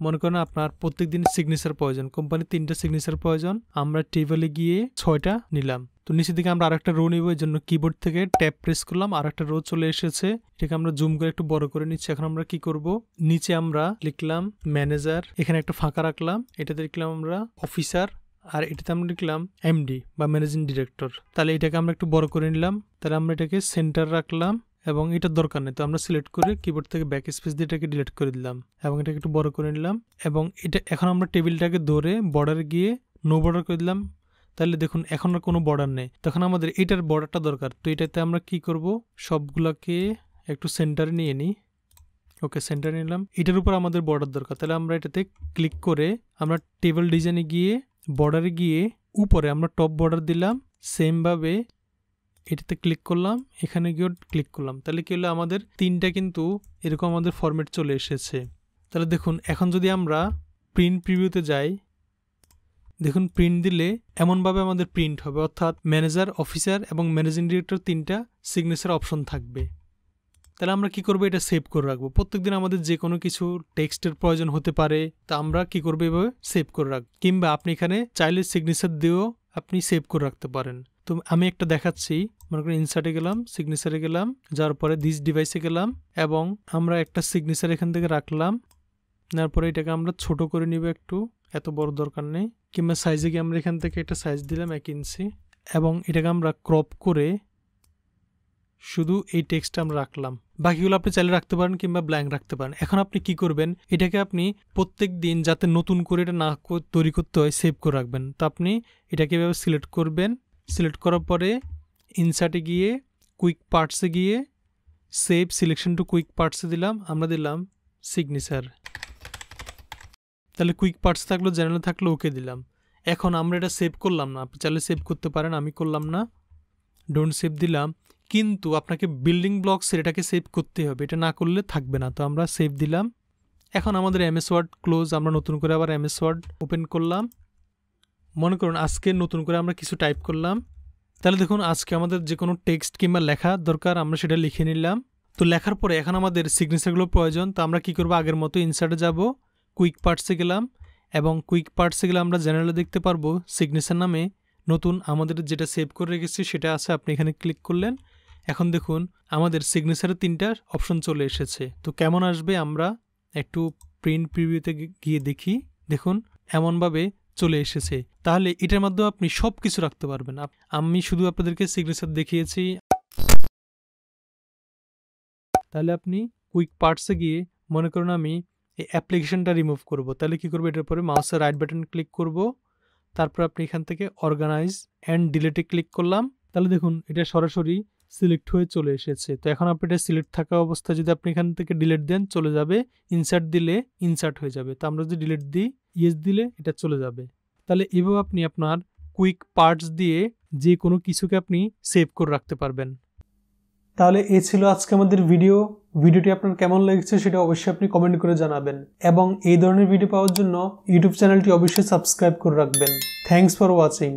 মনে করেন আপনার প্রত্যেক দিন সিগনেচার প্রয়োজন। কোম্পানির তিনটা সিগনেচার প্রয়োজন। আমরা টেবিলে গিয়ে ছয়টা নিলাম। তো নিচের দিকে আমরা আরেকটা রো নিব এই জন্য কিবোর্ড থেকে ট্যাপ প্রেস করলাম আর একটা রো চলে এসেছে। এটাকে আমরা জুম করে একটু বড় করে নিচ্ছি। এখন আমরা কি করব? নিচে আমরা লিখলাম ম্যানেজার এখানে একটা ফাঁকা রাখলাম। এটাতে লিখলাম আমরা অফিসার আর এটাতে আমরা লিখলাম এমডি বা ম্যানেজিং ডিরেক্টর তাহলে এটাকে আমরা একটু বড় করে নিলাম। তাহলে আমরা এটাকে সেন্টার রাখলাম। এবং এটার দরকার নেই। তো আমরা সিলেক্ট করে কিবোর্ড থেকে ব্যাক স্পেস দিয়ে এটাকে ডিলিট করে দিলাম এবং এটাকে একটু বড় করে নিলাম এবং এটা এখন আমরা টেবিলটাকে ধরে বর্ডার গিয়ে নো বর্ডার করে দিলাম। তাহলে দেখুন এখন আর কোনো বর্ডার নেই। তখন আমাদের এটার বর্ডারটা দরকার। তো এটাতে আমরা কি করব? সবগুলোকে একটু সেন্টারে নিয়ে নিই। ওকে সেন্টারে নিলাম। এটার উপর আমাদের বর্ডার দরকার। তাহলে আমরা এটাতে ক্লিক করে আমরা টেবিল ডিজাইনে গিয়ে বর্ডারে গিয়ে উপরে আমরা টপ বর্ডার দিলাম। সেমভাবে এটাতে ক্লিক করলাম, এখানে গিয়েও ক্লিক করলাম। তাহলে কি হলো? আমাদের তিনটা কিন্তু এরকম আমাদের ফরম্যাট চলে এসেছে। তাহলে দেখুন, এখন যদি আমরা প্রিন্ট প্রিভিউতে যাই, দেখুন প্রিন্ট দিলে এমনভাবে আমাদের প্রিন্ট হবে। অর্থাৎ ম্যানেজার অফিসার এবং ম্যানেজিং ডিরেক্টর তিনটা সিগনেচার অপশন থাকবে। তাহলে আমরা কি করব? এটা সেভ করে রাখব। প্রত্যেকদিন আমাদের যে কোনো কিছু টেক্সটের প্রয়োজন হতে পারে, তা আমরা কি করব? এভাবে সেভ করে রাখব কিংবা আপনি এখানে চাইলে সিগনেচার দিয়েও আপনি সেভ করে রাখতে পারেন। তো আমি একটা দেখাচ্ছি, মনে করেন ইনসার্টে গেলাম সিগনেচারে গেলাম, যার পরে দিস ডিভাইসে গেলাম, এবং আমরা একটা সিগনেচার এখান থেকে রাখলাম তারপরে এটাকে আমরা ছোট করে নিব একটু, এত বড় দরকার নেই, কিংবা সাইজে গিয়ে আমরা এখান থেকে একটা সাইজ দিলাম এক ইঞ্চি এবং এটাকে আমরা ক্রপ করে শুধু এই টেক্সটটা আমরা রাখলাম। বাকিগুলো আপনি চাইলে রাখতে পারেন কিংবা ব্ল্যাঙ্ক রাখতে পারেন। এখন আপনি কি করবেন? এটাকে আপনি প্রত্যেক দিন যাতে নতুন করে এটা না তৈরি করতে হয় সেভ করে রাখবেন। তো আপনি এটাকে এভাবে সিলেক্ট করবেন। সিলেক্ট করার পরে ইনসার্টে গিয়ে কুইক পার্টসে গিয়ে সেভ সিলেকশন টু কুইক পার্টসে দিলাম। আমরা দিলাম সিগনেচার তাহলে কুইক পার্টস থাকল জেনারেল থাকল ওকে দিলাম। এখন আমরা এটা সেভ করলাম না। আপনি চাইলে সেভ করতে পারেন, আমি করলাম না। ডোন্ট সেভ দিলাম। কিন্তু আপনাকে বিল্ডিং ব্লকসের এটাকে সেভ করতে হবে। এটা না করলে থাকবে না। তো আমরা সেভ দিলাম। এখন আমাদের এমএস ওয়ার্ড ক্লোজ আমরা নতুন করে আবার এমএস ওয়ার্ড ওপেন করলাম। মনে করুন আজকে নতুন করে আমরা কিছু টাইপ করলাম। তাহলে দেখুন আজকে আমাদের যে কোনো টেক্সট কিংবা লেখা দরকার, আমরা সেটা লিখে নিলাম। তো লেখার পরে এখন আমাদের সিগনেচারগুলো প্রয়োজন। তো আমরা কি করব? আগের মতো ইনসার্টে যাব। কুইক পার্টসে গেলাম। এবং কুইক পার্টসে গেলে আমরা জেনারেলে দেখতে পারব। সিগনেচার নামে নতুন আমাদের যেটা সেভ করে রেখেছি, সেটা আছে। আপনি এখানে ক্লিক করলেন। এখন দেখুন, আমাদের সিগনেচারের তিনটা অপশন চলে এসেছে। তো কেমন আসবে আমরা একটু প্রিন্ট প্রিভিউতে গিয়ে দেখি। দেখুন, এমনভাবে চলে এসেছে। তাহলে এটার মাধ্যমে আপনি সব কিছু রাখতে পারবেন। আমি শুধু আপনাদেরকে সিগনেচার দেখিয়েছি। তাহলে আপনি কুইক পার্টসে গিয়ে মনে করুন আমি এই অ্যাপ্লিকেশনটা রিমুভ করব। তাহলে কি করব? এটার পরে মাউসের রাইট বাটন ক্লিক করব। তারপর আপনি এখান থেকে অর্গানাইজ অ্যান্ড ডিলেটে ক্লিক করলাম। তাহলে দেখুন, এটা সরাসরি সিলেক্ট হয়ে চলে এসেছে। তো এখন আপনি এটা সিলেক্ট থাকা অবস্থা যদি আপনি এখান থেকে ডিলেট দেন, চলে যাবে। ইনসার্ট দিলে ইনসার্ট হয়ে যাবে। তো আমরা যদি ডিলেট দিই ইয়েস দিলে এটা চলে যাবে। তাহলে এভাবে আপনি আপনার কুইক পার্টস দিয়ে যে কোনো কিছুকে আপনি সেভ করে রাখতে পারবেন। তাহলে এ ছিল আজকে আমাদের ভিডিও ভিডিওটি আপনার কেমন লেগেছে সেটা অবশ্যই আপনি কমেন্ট করে জানাবেন। এবং এই ধরনের ভিডিও পাওয়ার জন্য ইউটিউব চ্যানেলটি অবশ্যই সাবস্ক্রাইব করে রাখবেন। Thanks for watching